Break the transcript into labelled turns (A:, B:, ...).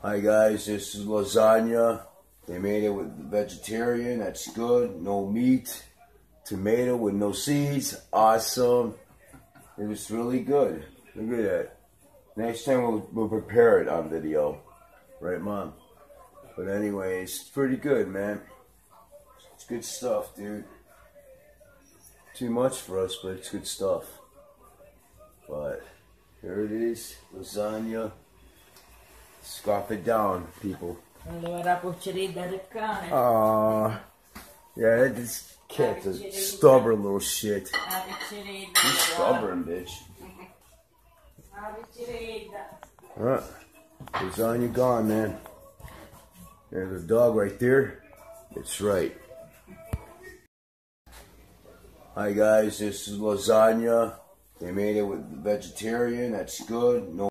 A: Hi guys, this is lasagna. They made it with vegetarian, that's good. No meat. Tomato with no seeds, awesome. It was really good. Look at that. Next time we'll, we'll prepare it on video. Right, Mom? But anyway, it's pretty good, man. It's good stuff, dude. Too much for us, but it's good stuff. But here it is, lasagna. Scarf it down, people.
B: Allora puoi dare cane.
A: Aw. Yeah, this cat's a stubborn little shit. Stubborn, bitch.
B: Picceretta.
A: Alright. Lasagna gone, man. There's a dog right there. It's right. Hi guys, this is lasagna. They made it with vegetarian, that's good. No